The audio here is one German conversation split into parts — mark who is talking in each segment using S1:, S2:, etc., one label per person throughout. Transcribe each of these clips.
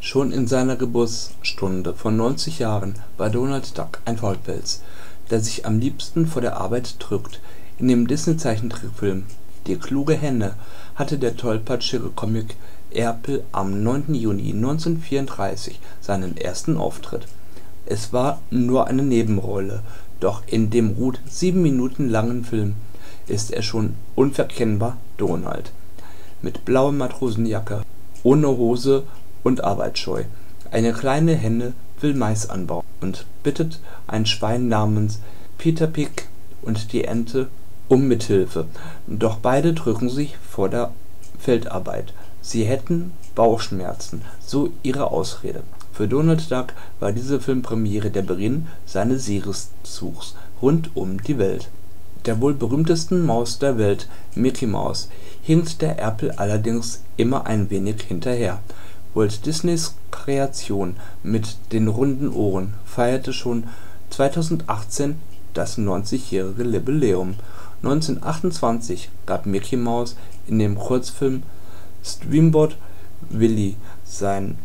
S1: Schon in seiner Geburtsstunde von 90 Jahren war Donald Duck ein Faulpelz, der sich am liebsten vor der Arbeit drückt. In dem Disney-Zeichentrickfilm Die kluge Henne hatte der tollpatschige Comic Erpel am 9. Juni 1934 seinen ersten Auftritt. Es war nur eine Nebenrolle, doch in dem gut sieben Minuten langen Film ist er schon unverkennbar Donald. Mit blauer Matrosenjacke, ohne Hose und arbeitsscheu. Eine kleine Henne will Mais anbauen und bittet ein Schwein namens Peter Pig und die Ente um Mithilfe, doch beide drücken sich vor der Feldarbeit. Sie hätten Bauchschmerzen, so ihre Ausrede. Für Donald Duck war diese Filmpremiere der Beginn seines Siegeszugs rund um die Welt. Der wohl berühmtesten Maus der Welt, Mickey Mouse, hinkt der Erpel allerdings immer ein wenig hinterher Walt Disneys Kreation mit den runden Ohren feierte schon 2018 das 90-jährige Jubiläum. 1928 gab Mickey Mouse in dem Kurzfilm Steamboat Willie sein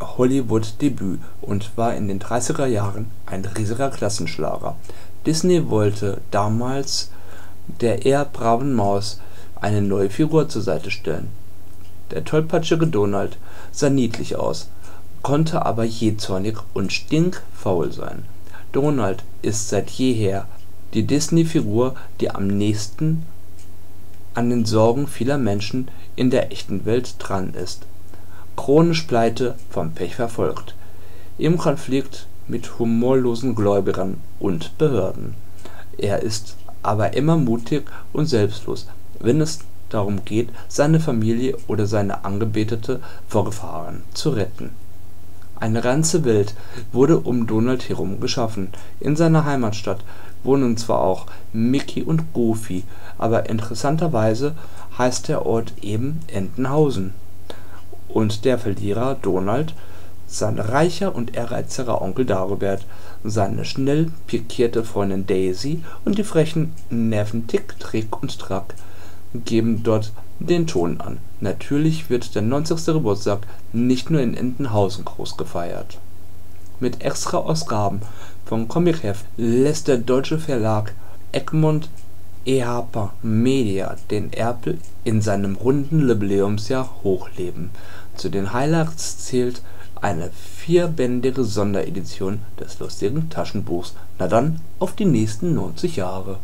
S1: Hollywood-Debüt und war in den 30er Jahren ein riesiger Klassenschlager. Disney wollte damals der eher braven Maus eine neue Figur zur Seite stellen der tollpatschige Donald sah niedlich aus, konnte aber jähzornig und stinkfaul sein. Donald ist seit jeher die Disney-Figur, die am nächsten an den Sorgen vieler Menschen in der echten Welt dran ist. Chronisch pleite, vom Pech verfolgt. Im Konflikt mit humorlosen Gläubigern und Behörden. Er ist aber immer mutig und selbstlos, wenn es darum geht, seine Familie oder seine Angebetete vor Gefahren zu retten. Eine ganze Welt wurde um Donald herum geschaffen. In seiner Heimatstadt wohnen zwar auch Mickey und Goofy, aber interessanterweise heißt der Ort eben Entenhausen. Und der Verlierer Donald, sein reicher und ehrgeiziger Onkel Dagobert, seine schnell pikierte Freundin Daisy und die frechen Neffen Tick, Trick und Track geben dort den Ton an. Natürlich wird der 90. Geburtstag nicht nur in Entenhausen groß gefeiert. Mit Extra-Ausgaben von Comicheft lässt der deutsche Verlag Egmont Ehapa Media den Erpel in seinem runden Jubiläumsjahr hochleben. Zu den Highlights zählt eine vierbändige Sonderedition des lustigen Taschenbuchs. Na dann, auf die nächsten 90 Jahre